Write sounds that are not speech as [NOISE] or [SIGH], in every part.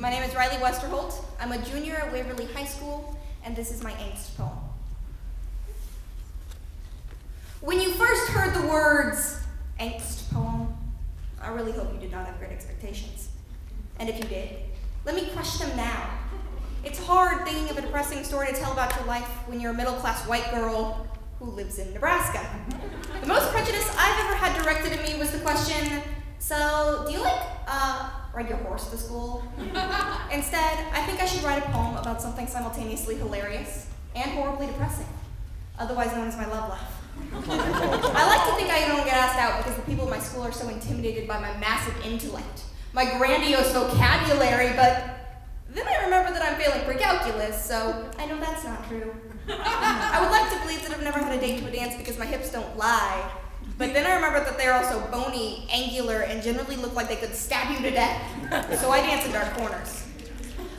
My name is Riley Westerholt. I'm a junior at Waverly High School, and this is my angst poem. When you first heard the words angst poem, I really hope you did not have great expectations. And if you did, let me crush them now. It's hard thinking of a depressing story to tell about your life when you're a middle class white girl who lives in Nebraska. The most prejudice I've ever had directed at me was the question so, do you like ride your horse to school? Instead, I think I should write a poem about something simultaneously hilarious and horribly depressing, otherwise known as my love life. I like to think I don't get asked out because the people at my school are so intimidated by my massive intellect, my grandiose vocabulary, but then I remember that I'm failing pre-calculus, so I know that's not true. I would like to believe that I've never had a date to a dance because my hips don't lie, but then I remember that they're also bony, angular, and generally look like they could stab you to death. So I dance in dark corners.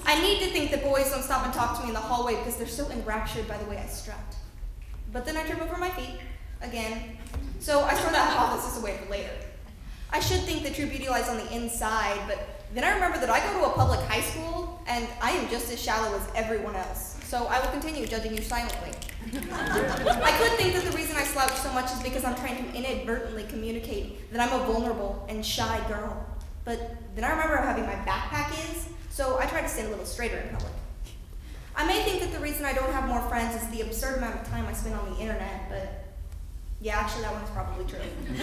I need to think that boys don't stop and talk to me in the hallway because they're so enraptured by the way I strut. But then I trip over my feet, again. So I throw that hypothesis away for later. I should think that true beauty lies on the inside, but then I remember that I go to a public high school, and I am just as shallow as everyone else. So I will continue judging you silently. [LAUGHS] I could think that the reason I slouch so much is because I'm trying to inadvertently communicate that I'm a vulnerable and shy girl. But then I remember how heavy my backpack is, so I try to stand a little straighter in public. I may think that the reason I don't have more friends is the absurd amount of time I spend on the internet, but yeah, actually that one's probably true. [LAUGHS]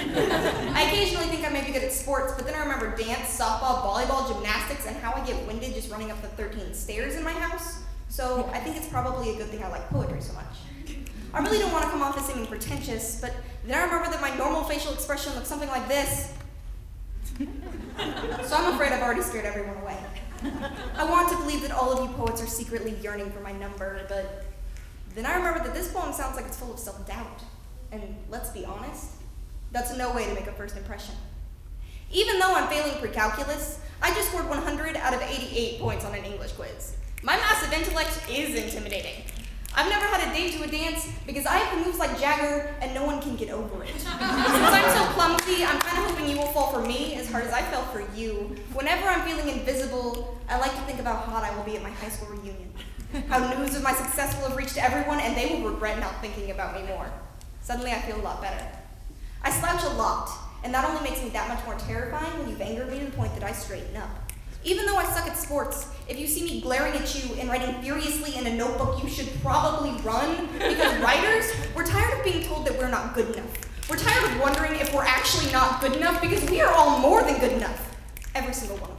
I occasionally think I may be good at sports, but then I remember dance, softball, volleyball, gymnastics, and how I get winded just running up the 13 stairs in my house. So I think it's probably a good thing I like poetry so much. I really don't want to come off as seeming pretentious, but then I remember that my normal facial expression looks something like this. so I'm afraid I've already scared everyone away. I want to believe that all of you poets are secretly yearning for my number, but then I remember that this poem sounds like it's full of self-doubt. And let's be honest, that's no way to make a first impression. Even though I'm failing pre-calculus, I just scored 100 out of 88 points on an English quiz. My massive intellect is intimidating. I've never had a date to a dance because I have the moves like Jagger and no one can get over it. Since I'm so clumsy, I'm kind of hoping you will fall for me as hard as I fell for you. Whenever I'm feeling invisible, I like to think about how hot I will be at my high school reunion. How news of my success will have reached everyone and they will regret not thinking about me more. Suddenly I feel a lot better. I slouch a lot, and that only makes me that much more terrifying when you've angered me to the point that I straighten up. Even though I suck at sports, if you see me glaring at you and writing furiously in a notebook, you should probably run because [LAUGHS] writers, we're tired of being told that we're not good enough. We're tired of wondering if we're actually not good enough because we are all more than good enough. Every single one